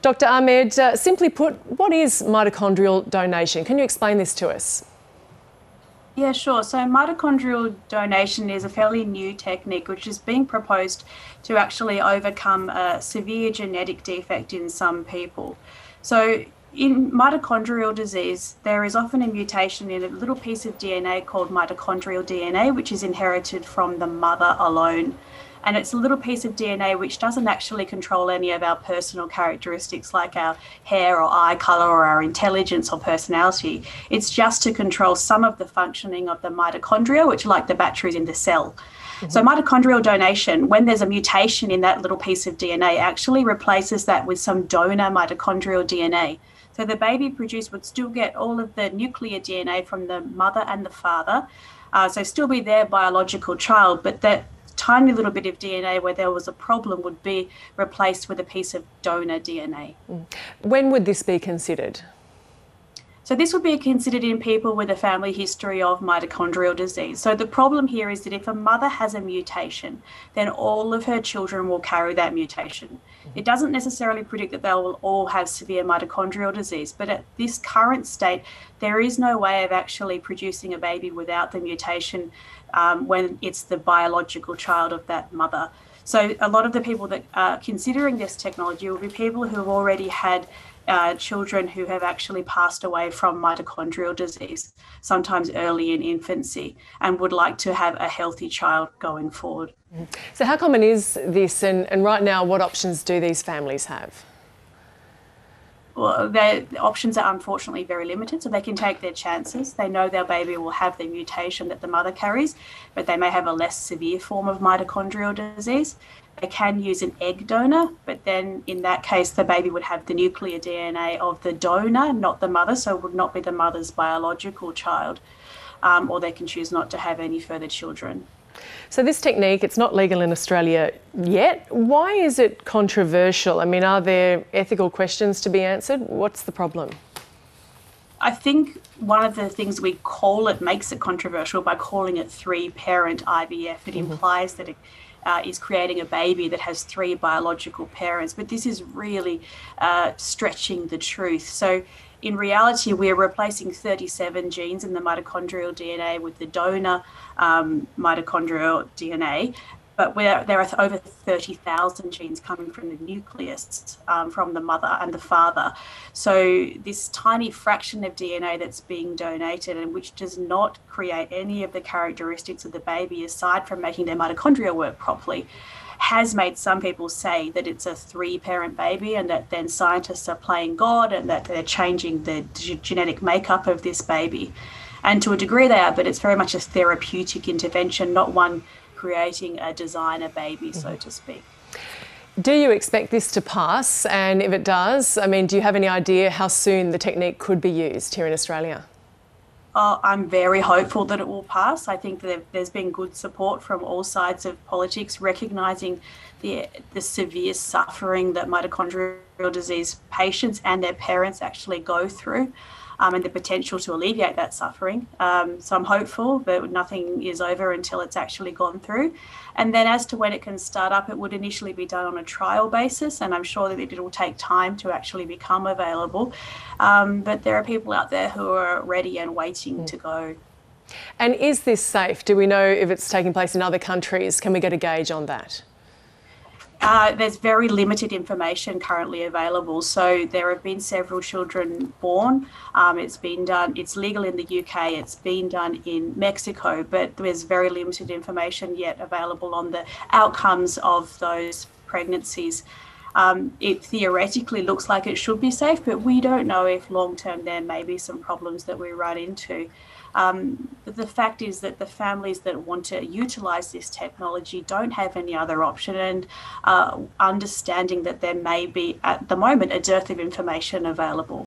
Dr. Ahmed, uh, simply put, what is mitochondrial donation? Can you explain this to us? Yeah, sure. So, mitochondrial donation is a fairly new technique which is being proposed to actually overcome a severe genetic defect in some people. So, in mitochondrial disease, there is often a mutation in a little piece of DNA called mitochondrial DNA, which is inherited from the mother alone. And it's a little piece of DNA which doesn't actually control any of our personal characteristics like our hair or eye color or our intelligence or personality. It's just to control some of the functioning of the mitochondria, which are like the batteries in the cell. Mm-hmm. So, mitochondrial donation, when there's a mutation in that little piece of DNA, actually replaces that with some donor mitochondrial DNA. So the baby produced would still get all of the nuclear DNA from the mother and the father. Uh, so still be their biological child, but that tiny little bit of DNA where there was a problem would be replaced with a piece of donor DNA. Mm. When would this be considered? So this would be considered in people with a family history of mitochondrial disease. So the problem here is that if a mother has a mutation, then all of her children will carry that mutation. It doesn't necessarily predict that they will all have severe mitochondrial disease, but at this current state, there is no way of actually producing a baby without the mutation um, when it's the biological child of that mother. So a lot of the people that are considering this technology will be people who have already had uh, children who have actually passed away from mitochondrial disease, sometimes early in infancy, and would like to have a healthy child going forward. So, how common is this, and, and right now, what options do these families have? Well, options are unfortunately very limited, so they can take their chances. They know their baby will have the mutation that the mother carries, but they may have a less severe form of mitochondrial disease. They can use an egg donor, but then in that case, the baby would have the nuclear DNA of the donor, not the mother, so it would not be the mother's biological child. Um, or they can choose not to have any further children. So this technique, it's not legal in Australia yet. Why is it controversial? I mean, are there ethical questions to be answered? What's the problem? I think one of the things we call it makes it controversial by calling it three parent IVF. It mm-hmm. implies that it uh, is creating a baby that has three biological parents, but this is really uh, stretching the truth. So in reality, we're replacing 37 genes in the mitochondrial DNA with the donor um, mitochondrial DNA, but there are over 30,000 genes coming from the nucleus um, from the mother and the father. So, this tiny fraction of DNA that's being donated and which does not create any of the characteristics of the baby aside from making their mitochondria work properly has made some people say that it's a three parent baby and that then scientists are playing God and that they're changing the g- genetic makeup of this baby. And to a degree they are, but it's very much a therapeutic intervention, not one creating a designer baby, so mm-hmm. to speak. Do you expect this to pass? And if it does, I mean, do you have any idea how soon the technique could be used here in Australia? Uh, I'm very hopeful that it will pass. I think that there's been good support from all sides of politics, recognising the the severe suffering that mitochondrial disease patients and their parents actually go through um, and the potential to alleviate that suffering. Um, so I'm hopeful, but nothing is over until it's actually gone through. And then as to when it can start up, it would initially be done on a trial basis, and I'm sure that it will take time to actually become available. Um, but there are people out there who are ready and waiting mm. to go. And is this safe? Do we know if it's taking place in other countries? Can we get a gauge on that? Uh, there's very limited information currently available. So there have been several children born. Um, it's been done. It's legal in the UK. It's been done in Mexico, but there's very limited information yet available on the outcomes of those pregnancies. Um, it theoretically looks like it should be safe, but we don't know if long term there may be some problems that we run into. Um, the fact is that the families that want to utilize this technology don't have any other option, and uh, understanding that there may be at the moment a dearth of information available.